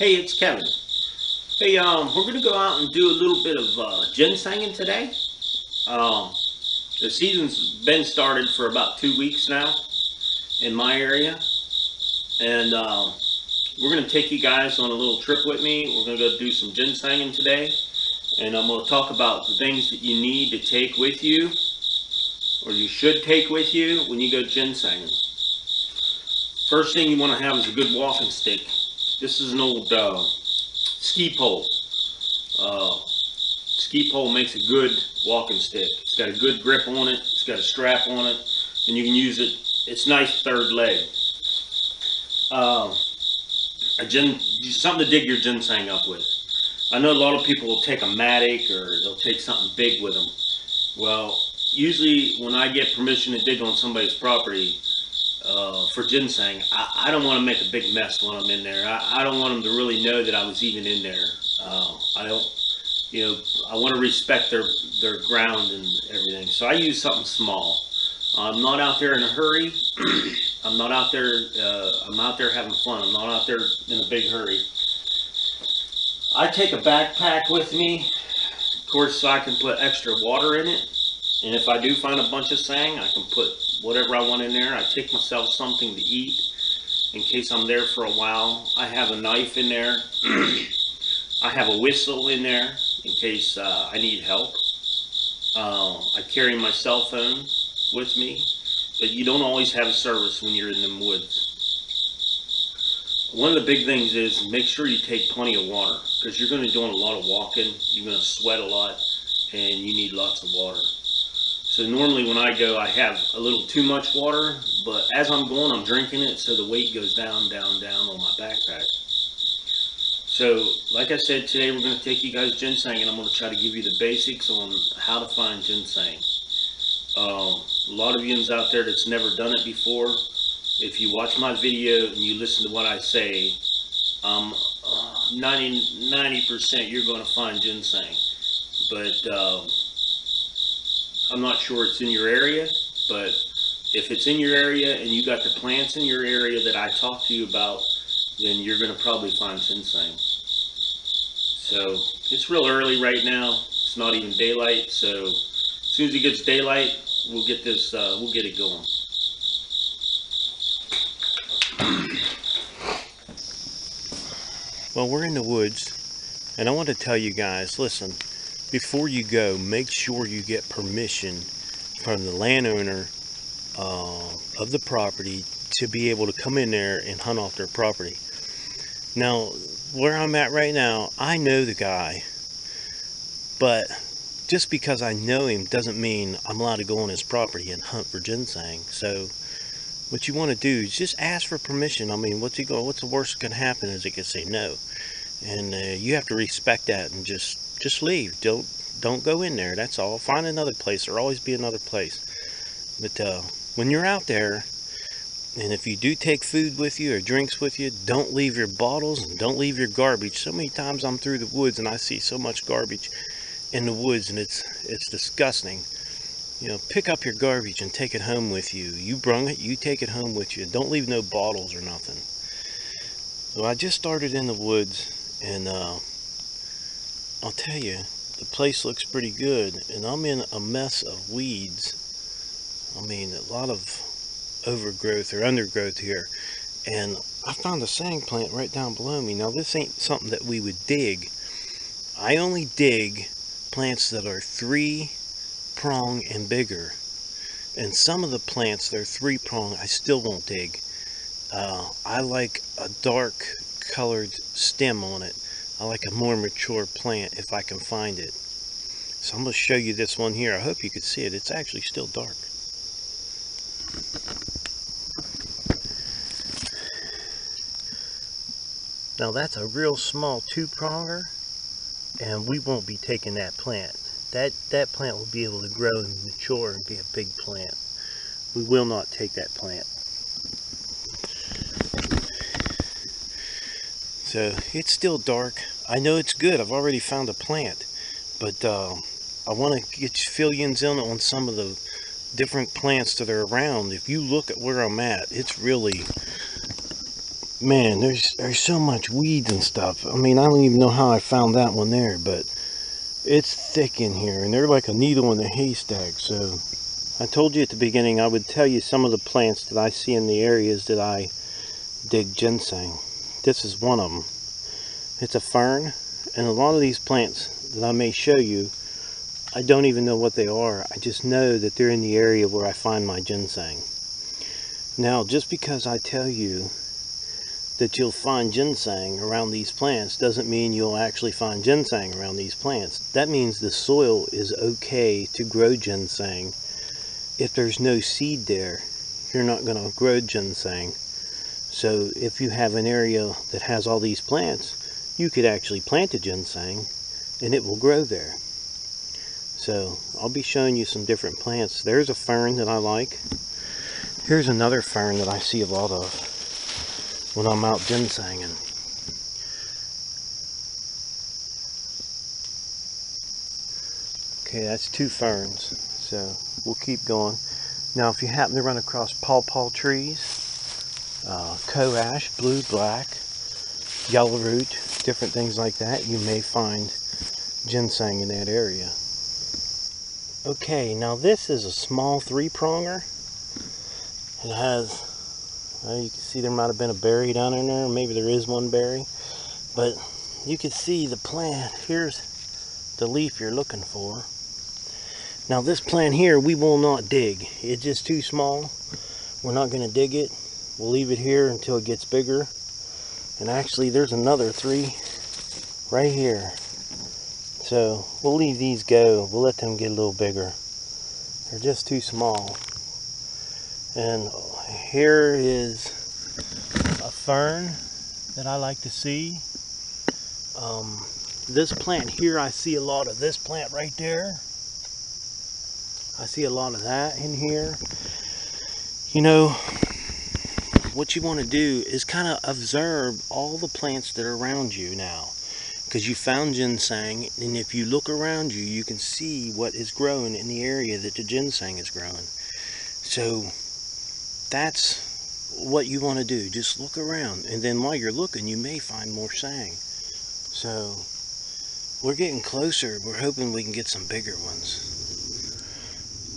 Hey, it's Kevin. Hey, um, we're gonna go out and do a little bit of uh, ginsenging today. Um, the season's been started for about two weeks now in my area, and um, we're gonna take you guys on a little trip with me. We're gonna go do some ginsenging today, and I'm gonna talk about the things that you need to take with you, or you should take with you when you go ginsenging. First thing you want to have is a good walking stick. This is an old uh, ski pole. Uh, ski pole makes a good walking stick. It's got a good grip on it. It's got a strap on it, and you can use it. It's nice third leg. Uh, a gin, something to dig your ginseng up with. I know a lot of people will take a mattock or they'll take something big with them. Well, usually when I get permission to dig on somebody's property, uh, for ginseng, I, I don't want to make a big mess when I'm in there. I, I don't want them to really know that I was even in there. Uh, I don't, you know, I want to respect their their ground and everything. So I use something small. I'm not out there in a hurry. I'm not out there. Uh, I'm out there having fun. I'm not out there in a big hurry. I take a backpack with me, of course, I can put extra water in it. And if I do find a bunch of sang, I can put whatever I want in there. I take myself something to eat in case I'm there for a while. I have a knife in there. I have a whistle in there in case uh, I need help. Uh, I carry my cell phone with me, but you don't always have a service when you're in the woods. One of the big things is make sure you take plenty of water because you're going to be doing a lot of walking. You're going to sweat a lot and you need lots of water. So normally when I go, I have a little too much water, but as I'm going, I'm drinking it, so the weight goes down, down, down on my backpack. So, like I said, today we're going to take you guys ginseng, and I'm going to try to give you the basics on how to find ginseng. Um, a lot of yous out there that's never done it before, if you watch my video and you listen to what I say, um, uh, 90, 90% you're going to find ginseng. But... Uh, I'm not sure it's in your area, but if it's in your area and you got the plants in your area that I talked to you about, then you're going to probably find ginseng. So it's real early right now. It's not even daylight. So as soon as it gets daylight, we'll get this, uh, we'll get it going. Well, we're in the woods, and I want to tell you guys, listen, before you go, make sure you get permission from the landowner uh, of the property to be able to come in there and hunt off their property. Now, where I'm at right now, I know the guy, but just because I know him doesn't mean I'm allowed to go on his property and hunt for ginseng. So, what you want to do is just ask for permission. I mean, what's he going? What's the worst that can happen is he can say no, and uh, you have to respect that and just just leave. Don't don't go in there. That's all. Find another place. There'll always be another place. But uh, when you're out there, and if you do take food with you or drinks with you, don't leave your bottles and don't leave your garbage. So many times I'm through the woods and I see so much garbage in the woods and it's it's disgusting. You know, pick up your garbage and take it home with you. You brung it, you take it home with you. Don't leave no bottles or nothing. So I just started in the woods and uh, I'll tell you, the place looks pretty good, and I'm in a mess of weeds. I mean, a lot of overgrowth or undergrowth here. And I found a sang plant right down below me. Now, this ain't something that we would dig. I only dig plants that are three prong and bigger. And some of the plants that are three prong, I still won't dig. Uh, I like a dark colored stem on it I like a more mature plant if I can find it. So I'm going to show you this one here. I hope you can see it. It's actually still dark. Now that's a real small two-pronger and we won't be taking that plant. That, that plant will be able to grow and mature and be a big plant. We will not take that plant. So it's still dark. I know it's good. I've already found a plant. But uh, I want to get fill you in on some of the different plants that are around. If you look at where I'm at, it's really man, there's there's so much weeds and stuff. I mean, I don't even know how I found that one there, but it's thick in here, and they're like a needle in a haystack. So I told you at the beginning I would tell you some of the plants that I see in the areas that I dig ginseng. This is one of them. It's a fern, and a lot of these plants that I may show you, I don't even know what they are. I just know that they're in the area where I find my ginseng. Now, just because I tell you that you'll find ginseng around these plants doesn't mean you'll actually find ginseng around these plants. That means the soil is okay to grow ginseng. If there's no seed there, you're not going to grow ginseng. So if you have an area that has all these plants, you could actually plant a ginseng and it will grow there. So I'll be showing you some different plants. There's a fern that I like. Here's another fern that I see a lot of when I'm out ginsenging. Okay, that's two ferns. So we'll keep going. Now, if you happen to run across pawpaw trees, uh, cohosh, blue, black, yellow root, different things like that, you may find ginseng in that area. Okay, now this is a small three-pronger. It has well, you can see there might have been a berry down in there. Maybe there is one berry. But you can see the plant. Here's the leaf you're looking for. Now this plant here, we will not dig. It's just too small. We're not going to dig it. We'll leave it here until it gets bigger. And actually, there's another three right here. So we'll leave these go. We'll let them get a little bigger. They're just too small. And here is a fern that I like to see. Um, this plant here, I see a lot of this plant right there. I see a lot of that in here. You know, what you want to do is kind of observe all the plants that are around you now. Because you found ginseng, and if you look around you, you can see what is growing in the area that the ginseng is growing. So that's what you want to do. Just look around. And then while you're looking, you may find more sang. So we're getting closer. We're hoping we can get some bigger ones.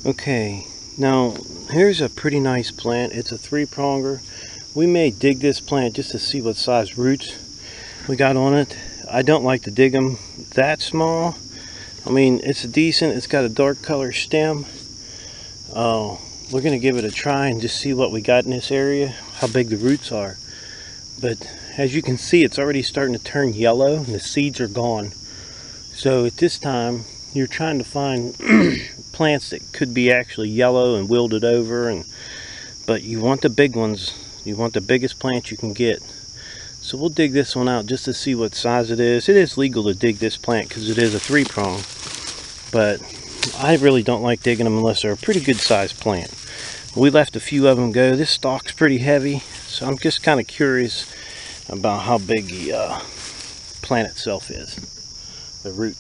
Okay, now here's a pretty nice plant. It's a three-pronger. We may dig this plant just to see what size roots we got on it. I don't like to dig them that small. I mean, it's decent. It's got a dark color stem. Oh, we're going to give it a try and just see what we got in this area, how big the roots are. But as you can see, it's already starting to turn yellow and the seeds are gone. So at this time, you're trying to find plants that could be actually yellow and wilted over. and But you want the big ones. You want the biggest plant you can get. So we'll dig this one out just to see what size it is. It is legal to dig this plant because it is a three prong. But I really don't like digging them unless they're a pretty good sized plant. We left a few of them go. This stalk's pretty heavy, so I'm just kind of curious about how big the uh, plant itself is, the root.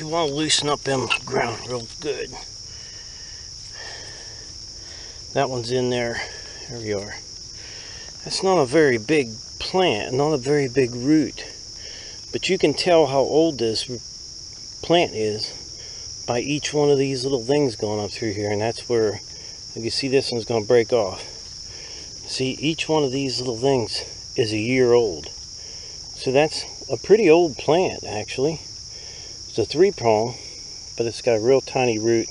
You want to loosen up them ground real good. That one's in there. There we are. That's not a very big plant, not a very big root. But you can tell how old this plant is by each one of these little things going up through here and that's where you see this one's going to break off see each one of these little things is a year old so that's a pretty old plant actually it's a three prong but it's got a real tiny root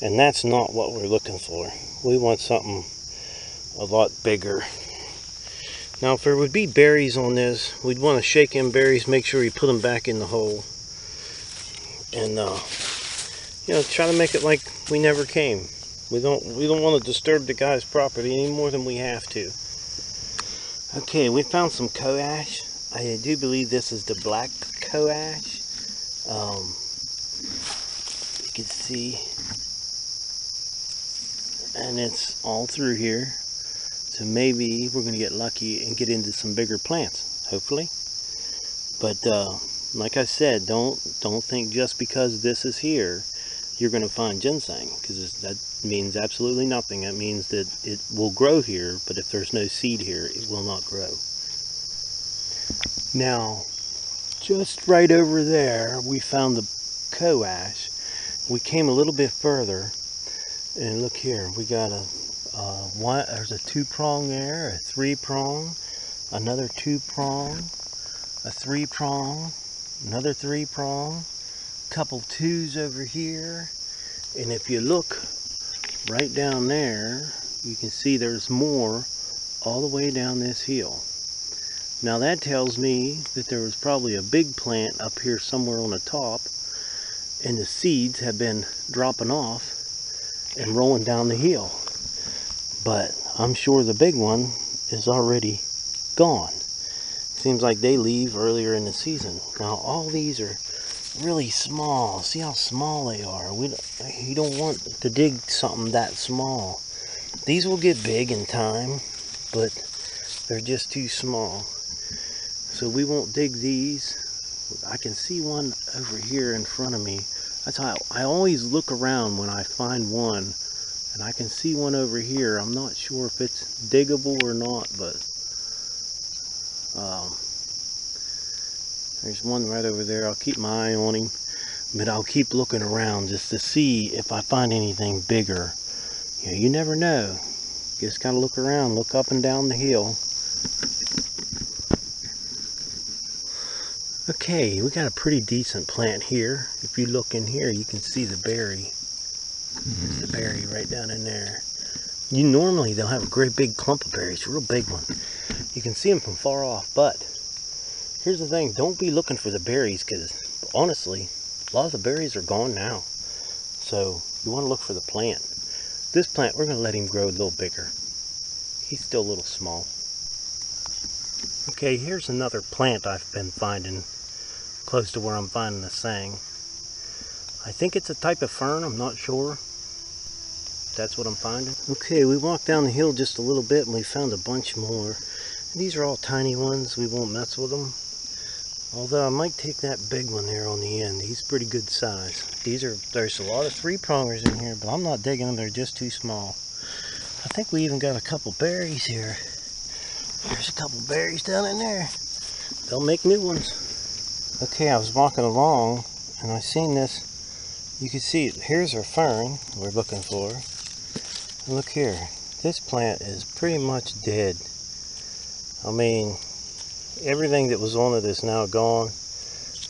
and that's not what we're looking for we want something a lot bigger now if there would be berries on this we'd want to shake in berries make sure you put them back in the hole and uh, you know, try to make it like we never came. We don't we don't want to disturb the guy's property any more than we have to. Okay, we found some cohosh. I do believe this is the black coash. Um, you can see, and it's all through here. So maybe we're going to get lucky and get into some bigger plants, hopefully. But uh, like I said, don't don't think just because this is here you're going to find ginseng because that means absolutely nothing. That means that it will grow here, but if there's no seed here, it will not grow. Now, just right over there, we found the cohosh. We came a little bit further, and look here, we got a uh, one. There's a two prong there, a three prong, another two prong, a three prong, another three prong, couple twos over here, and if you look right down there, you can see there's more all the way down this hill. Now that tells me that there was probably a big plant up here somewhere on the top and the seeds have been dropping off and rolling down the hill. But I'm sure the big one is already gone. Seems like they leave earlier in the season. Now all these are really small. See how small they are. We don't, you don't want to dig something that small. These will get big in time, but they're just too small. So we won't dig these. I can see one over here in front of me. That's how I, always look around when I find one. And I can see one over here. I'm not sure if it's diggable or not, but um, there's one right over there. I'll keep my eye on him, but I'll keep looking around just to see if I find anything bigger. You, know, you never know. Just gotta look around, look up and down the hill. Okay, we got a pretty decent plant here. If you look in here, you can see the berry. There's the berry right down in there. You normally they'll have a great big clump of berries, real big one. You can see them from far off, but here's the thing, don't be looking for the berries because honestly, a lot of the berries are gone now. So you want to look for the plant. This plant, we're going to let him grow a little bigger. He's still a little small. Okay, here's another plant I've been finding close to where I'm finding the sang. I think it's a type of fern, I'm not sure. That's what I'm finding. Okay, we walked down the hill just a little bit and we found a bunch more. These are all tiny ones, we won't mess with them. Although I might take that big one there on the end. He's pretty good size. These are, there's a lot of three prongers in here, but I'm not digging them, they're just too small. I think we even got a couple berries here. There's a couple berries down in there. They'll make new ones. Okay, I was walking along and I seen this. You can see. Here's our fern we're looking for. Look here. This plant is pretty much dead. I mean, everything that was on it is now gone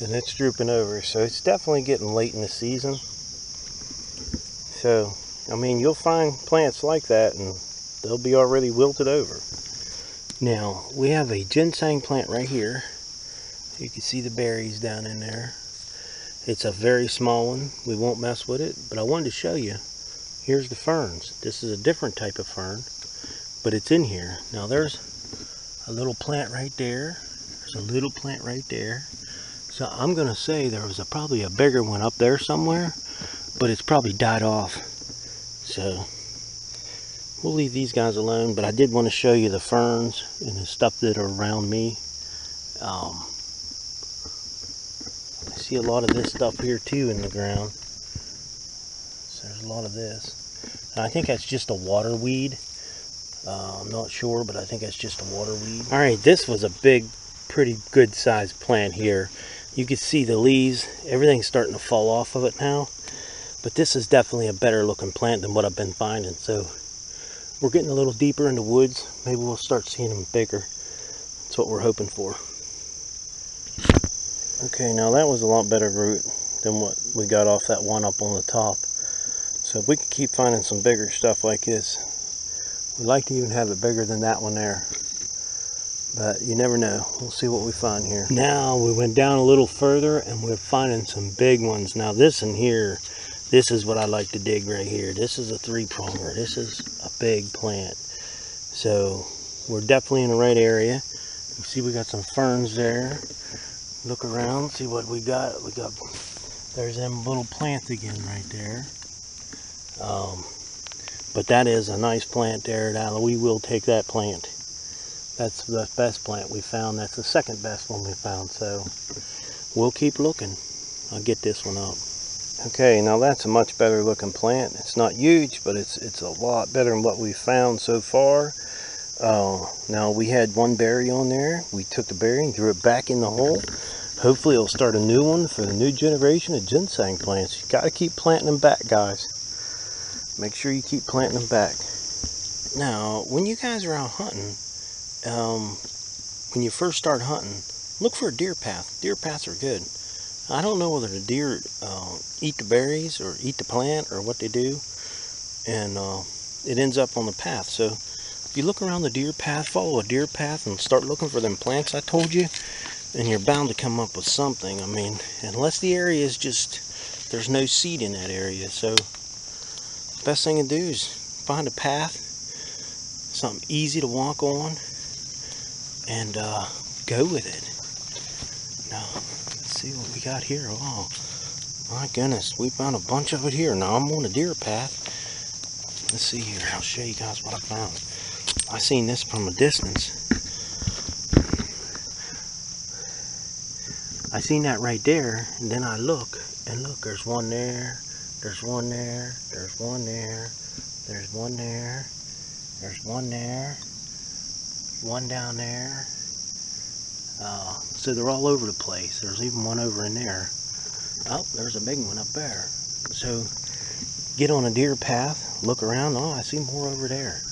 and it's drooping over. So it's definitely getting late in the season. So, I mean, you'll find plants like that and they'll be already wilted over. Now, we have a ginseng plant right here. You can see the berries down in there. It's a very small one. We won't mess with it, but I wanted to show you. Here's the ferns. This is a different type of fern, but it's in here. Now there's a little plant right there. There's a little plant right there. So I'm going to say there was a, probably a bigger one up there somewhere, but it's probably died off. So we'll leave these guys alone, but I did want to show you the ferns and the stuff that are around me. Um, I see a lot of this stuff here too in the ground. So there's a lot of this. And I think that's just a water weed. Uh, I'm not sure, but I think that's just a water weed. All right, this was a big, pretty good sized plant here. You can see the leaves, everything's starting to fall off of it now. But this is definitely a better looking plant than what I've been finding. So we're getting a little deeper in the woods. Maybe we'll start seeing them bigger. That's what we're hoping for. Okay, now that was a lot better root than what we got off that one up on the top. So if we could keep finding some bigger stuff like this, we'd like to even have it bigger than that one there. But you never know. We'll see what we find here. Now we went down a little further and we're finding some big ones. Now this in here, this is what I like to dig right here. This is a three pronger. This is a big plant. So we're definitely in the right area. You see we got some ferns there. Look around, see what we got. We got, there's them little plants again right there. Um, but that is a nice plant there. Now we will take that plant. That's the best plant we found. That's the second best one we found. So we'll keep looking. I'll get this one up. Okay, now that's a much better looking plant. It's not huge, but it's it's a lot better than what we've found so far. Uh, now we had one berry on there. We took the berry and threw it back in the hole. Hopefully it'll start a new one for the new generation of ginseng plants. You gotta keep planting them back, guys. Make sure you keep planting them back. Now, when you guys are out hunting, um, when you first start hunting, look for a deer path. Deer paths are good. I don't know whether the deer uh, eat the berries or eat the plant or what they do, and uh, it ends up on the path. So if you look around the deer path, follow a deer path, and start looking for them plants I told you, and you're bound to come up with something. I mean, unless the area is just there's no seed in that area. So best thing to do is find a path, something easy to walk on, and uh, go with it. Now, let's see what we got here. Oh, my goodness, we found a bunch of it here. Now I'm on a deer path. Let's see here. I'll show you guys what I found. I seen this from a distance. I seen that right there, and then I look, and look, there's one there, there's one there, there's one there, there's one there, there's one there, one down there. Uh, so they're all over the place. There's even one over in there. Oh, there's a big one up there. So get on a deer path, look around. Oh, I see more over there.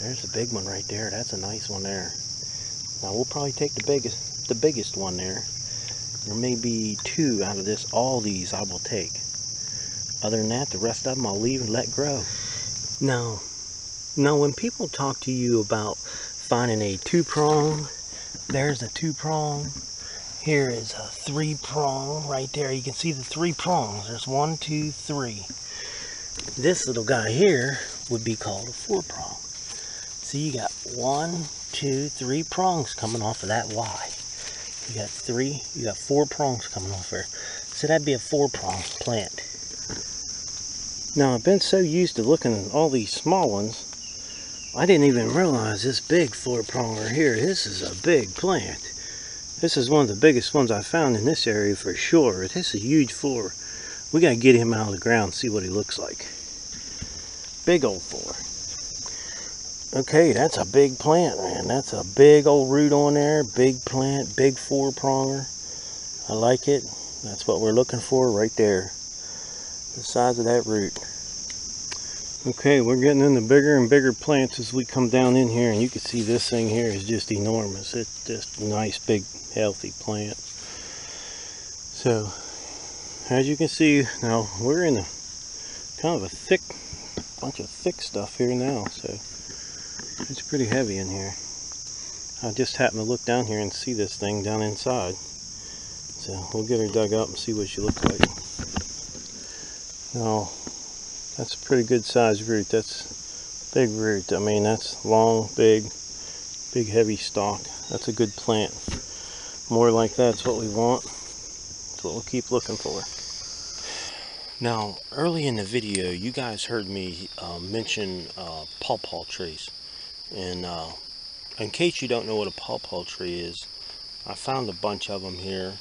There's a big one right there. That's a nice one there. Now we'll probably take the biggest, the biggest one there. There may be two out of this. All these I will take. Other than that, the rest of them I'll leave and let grow. Now, now when people talk to you about finding a two prong, there's a two prong. Here is a three prong right there. You can see the three prongs. There's one, two, three. This little guy here would be called a four prong. So you got one, two, three prongs coming off of that Y. You got three, you got four prongs coming off there. So that'd be a four prong plant. Now I've been so used to looking at all these small ones, I didn't even realize this big four pronger here. This is a big plant. This is one of the biggest ones I found in this area for sure. This is a huge four. We gotta get him out of the ground and see what he looks like. Big old four. Okay, that's a big plant, man. That's a big old root on there. Big plant, big four pronger. I like it. That's what we're looking for right there. The size of that root. Okay, we're getting into bigger and bigger plants as we come down in here, and you can see this thing here is just enormous. It's just a nice, big, healthy plant. So, as you can see, now we're in a kind of a thick, bunch of thick stuff here now, so it's pretty heavy in here. I just happened to look down here and see this thing down inside. So we'll get her dug up and see what she looks like. Now, that's a pretty good sized root. That's big root. I mean, that's long, big, big heavy stalk. That's a good plant. More like that's what we want. That's what we'll keep looking for. Now, early in the video, you guys heard me uh, mention uh, pawpaw trees. And uh, in case you don't know what a pawpaw tree is, I found a bunch of them here.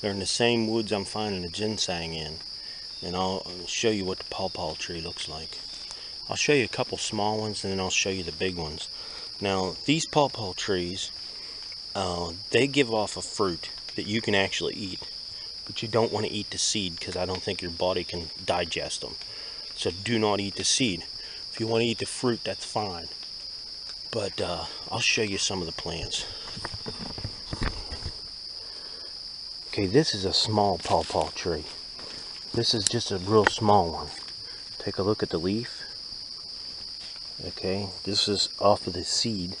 They're in the same woods I'm finding the ginseng in. And I'll show you what the pawpaw tree looks like. I'll show you a couple small ones and then I'll show you the big ones. Now, these pawpaw trees, uh, they give off a fruit that you can actually eat. But you don't want to eat the seed because I don't think your body can digest them. So do not eat the seed. If you want to eat the fruit, that's fine. But uh, I'll show you some of the plants. Okay, this is a small pawpaw tree. This is just a real small one. Take a look at the leaf. Okay, this is off of the seed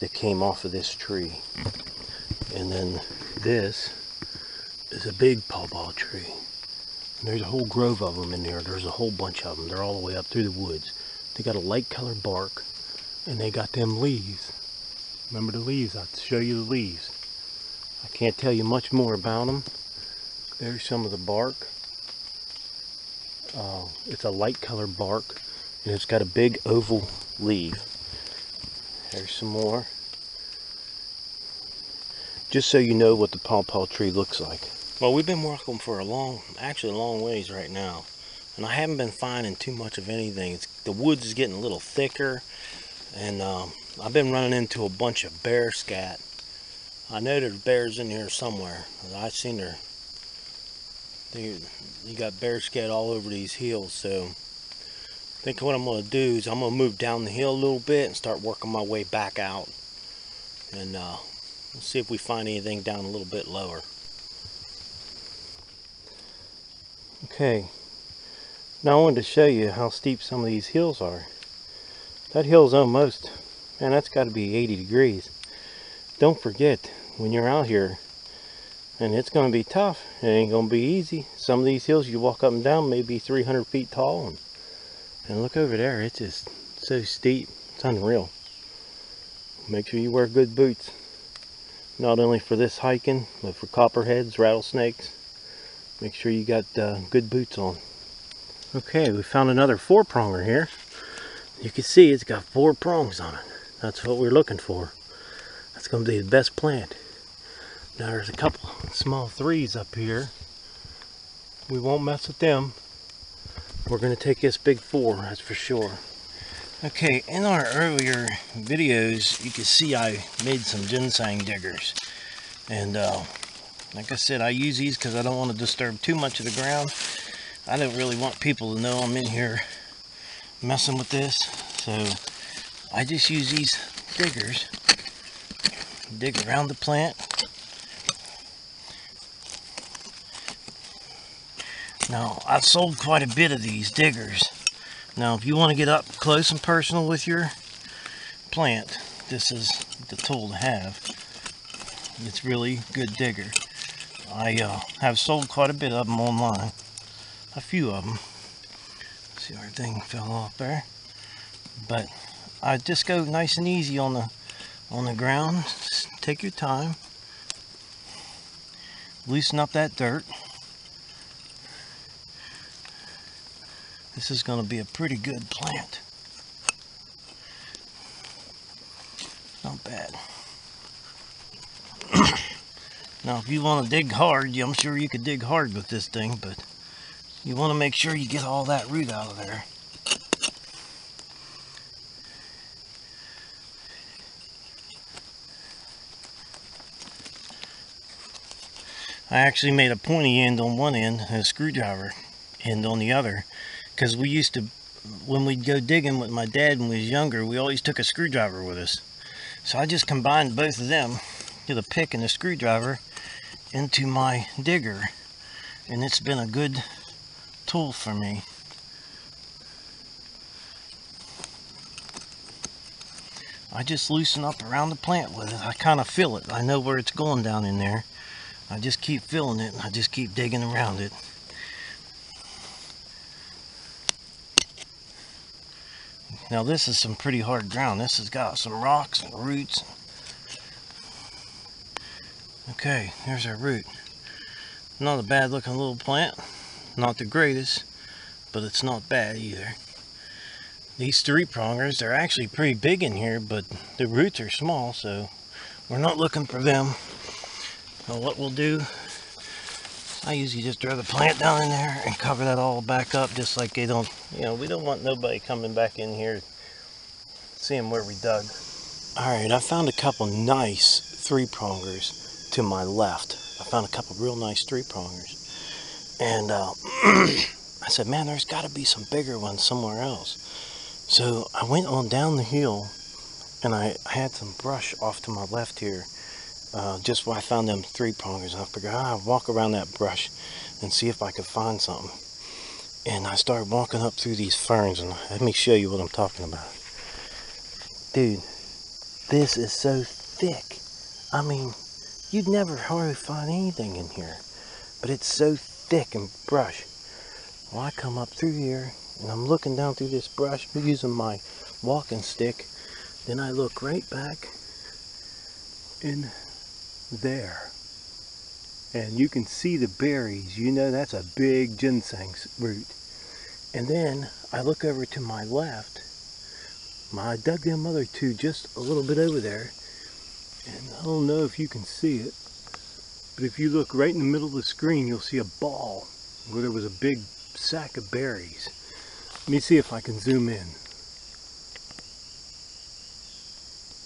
that came off of this tree. And then this is a big pawpaw tree. And there's a whole grove of them in there. There's a whole bunch of them. They're all the way up through the woods. They got a light colored bark and they got them leaves. Remember the leaves? I'll show you the leaves. I can't tell you much more about them. There's some of the bark. Uh, it's a light colored bark and it's got a big oval leaf. There's some more. Just so you know what the pawpaw tree looks like. Well, we've been walking for a long, actually a long ways right now. And I haven't been finding too much of anything. It's, the woods is getting a little thicker. And um, I've been running into a bunch of bear scat. I know there's bears in here somewhere. I've seen her. You got bear scat all over these hills. So I think what I'm going to do is I'm going to move down the hill a little bit and start working my way back out. And uh, we'll see if we find anything down a little bit lower. Okay, now I wanted to show you how steep some of these hills are. That hill's almost, man, that's got to be 80 degrees. Don't forget, when you're out here, and it's going to be tough, it ain't going to be easy. Some of these hills you walk up and down may be 300 feet tall. And, and look over there, it's just so steep. It's unreal. Make sure you wear good boots. Not only for this hiking, but for copperheads, rattlesnakes. Make sure you got uh, good boots on. Okay, we found another four pronger here. You can see it's got four prongs on it. That's what we're looking for. That's going to be the best plant. Now there's a couple small threes up here. We won't mess with them. We're going to take this big four, that's for sure. Okay, in our earlier videos, you can see I made some ginseng diggers. And uh, like I said, I use these because I don't want to disturb too much of the ground. I don't really want people to know I'm in here messing with this. So I just use these diggers. Dig around the plant. Now, I've sold quite a bit of these diggers. Now, if you want to get up close and personal with your plant, this is the tool to have. It's really good digger. I uh, have sold quite a bit of them online. A few of them. See, our thing fell off there. But I just go nice and easy on the on the ground. Just take your time. Loosen up that dirt. This is going to be a pretty good plant. Not bad. now, if you want to dig hard, I'm sure you could dig hard with this thing, but you want to make sure you get all that root out of there. I actually made a pointy end on one end and a screwdriver end on the other because we used to when we'd go digging with my dad when we was younger we always took a screwdriver with us. So I just combined both of them a pick and the screwdriver into my digger and it's been a good tool for me. I just loosen up around the plant with it. I kind of feel it. I know where it's going down in there. I just keep filling it and I just keep digging around it. Now this is some pretty hard ground. This has got some rocks and roots. Okay, there's our root. Not a bad looking little plant. Not the greatest, but it's not bad either. These three prongers, they're actually pretty big in here, but the roots are small, so we're not looking for them. Now what we'll do, I usually just throw the plant down in there and cover that all back up just like they don't, you know, we don't want nobody coming back in here seeing where we dug. Alright, I found a couple nice three prongers to my left. I found a couple real nice three prongers. And uh, I said, man, there's got to be some bigger ones somewhere else. So I went on down the hill and I, I had some brush off to my left here uh, just where I found them three prongers. I figured ah, I'd walk around that brush and see if I could find something. And I started walking up through these ferns, and let me show you what I'm talking about. Dude, this is so thick. I mean, you'd never hardly find anything in here, but it's so thick and brush. Well, I come up through here, and I'm looking down through this brush using my walking stick. Then I look right back, and there. And you can see the berries. You know that's a big ginseng root. And then I look over to my left. I dug them other two just a little bit over there. And I don't know if you can see it. But if you look right in the middle of the screen, you'll see a ball where there was a big sack of berries. Let me see if I can zoom in.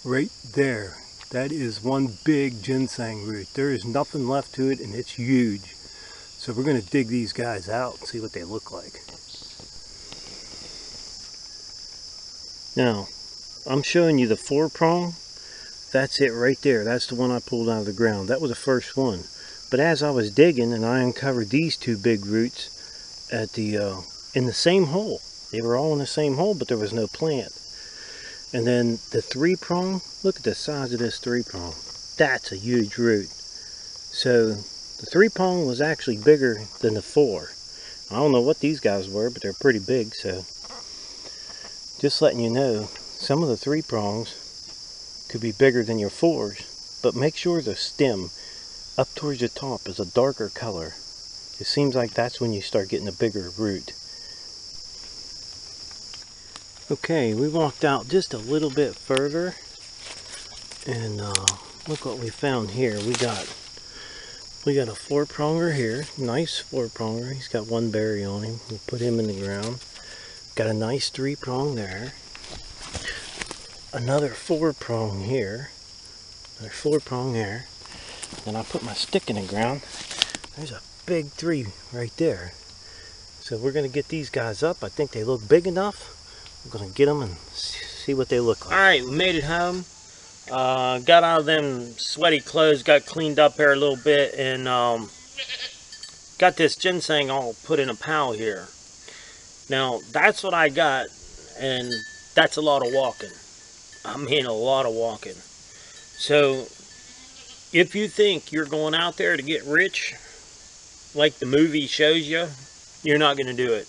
Right there, that is one big ginseng root. There is nothing left to it and it's huge. So we're going to dig these guys out and see what they look like. Now, I'm showing you the four prong. That's it right there. That's the one I pulled out of the ground. That was the first one. But as I was digging and I uncovered these two big roots at the uh, in the same hole. They were all in the same hole, but there was no plant. And then the three prong, look at the size of this three prong. That's a huge root. So the three prong was actually bigger than the four. I don't know what these guys were, but they're pretty big, so just letting you know, some of the three prongs could be bigger than your fours, but make sure the stem up towards the top is a darker color. It seems like that's when you start getting a bigger root. Okay, we walked out just a little bit further and uh, look what we found here. We got we got a four pronger here, nice four pronger. He's got one berry on him. We'll put him in the ground. Got a nice three prong there. Another four prong here. Another four prong there. Then I put my stick in the ground. There's a big three right there. So we're to get these guys up. I think they look big enough. I'm going to get them and see what they look like. Alright, we made it home. Uh, got out of them sweaty clothes, got cleaned up here a little bit, and um, got this ginseng all put in a pile here. Now, that's what I got, and that's a lot of walking. I mean, a lot of walking. So, if you think you're going out there to get rich, like the movie shows you, you're not going to do it.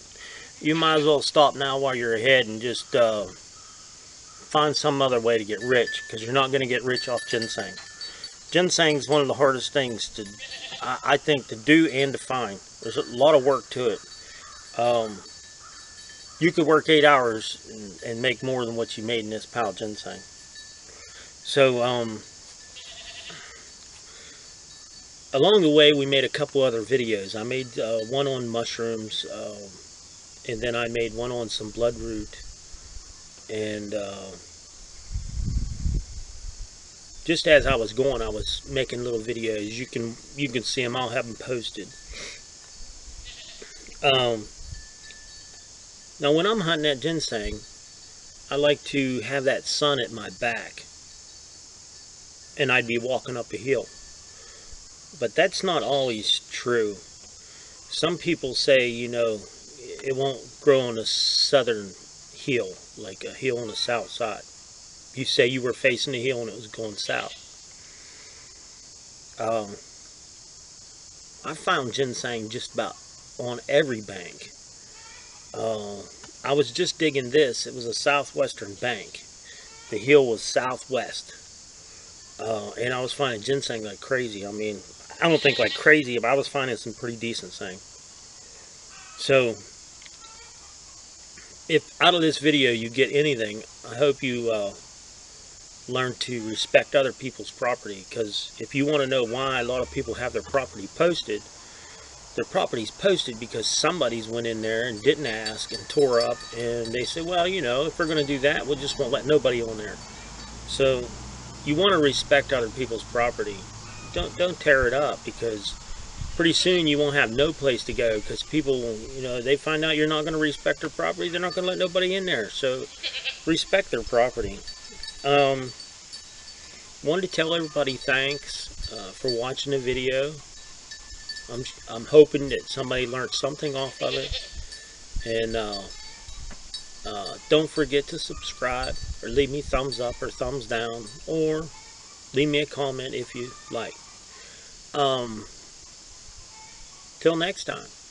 You might as well stop now while you're ahead and just uh, find some other way to get rich because you're not going to get rich off ginseng. Ginseng is one of the hardest things to, I, I, think, to do and to find. There's a lot of work to it. Um, you could work eight hours and, and, make more than what you made in this pile of ginseng. So, um, along the way we made a couple other videos i made uh, one on mushrooms uh, and then i made one on some bloodroot and uh, just as i was going i was making little videos. You can you can see them i'll have them posted. Um, now when i'm hunting that ginseng i like to have that sun at my back and i'd be walking up a hill. But that's not always true. Some people say, you know, it won't grow on a southern hill, like a hill on the south side. You say you were facing the hill and it was going south. Um, I found ginseng just about on every bank. Uh, I was just digging this. It was a southwestern bank. The hill was southwest. Uh, and I was finding ginseng like crazy. I mean, I don't think like crazy, but I was finding some pretty decent thing. So, if out of this video you get anything, I hope you uh, learn to respect other people's property. Because if you want to know why a lot of people have their property posted, their property's posted because somebody's went in there and didn't ask and tore up. And they say, well, you know, if we're going to do that, we'll just won't let nobody on there. So, you want to respect other people's property don't don't tear it up because pretty soon you won't have no place to go because people, you know, they find out you're not going to respect their property. They're not going to let nobody in there. So respect their property. Um, wanted to tell everybody thanks uh, for watching the video. I'm, I'm hoping that somebody learned something off of it. And uh, uh, don't forget to subscribe or leave me thumbs up or thumbs down or leave me a comment if you like. Um, till next time.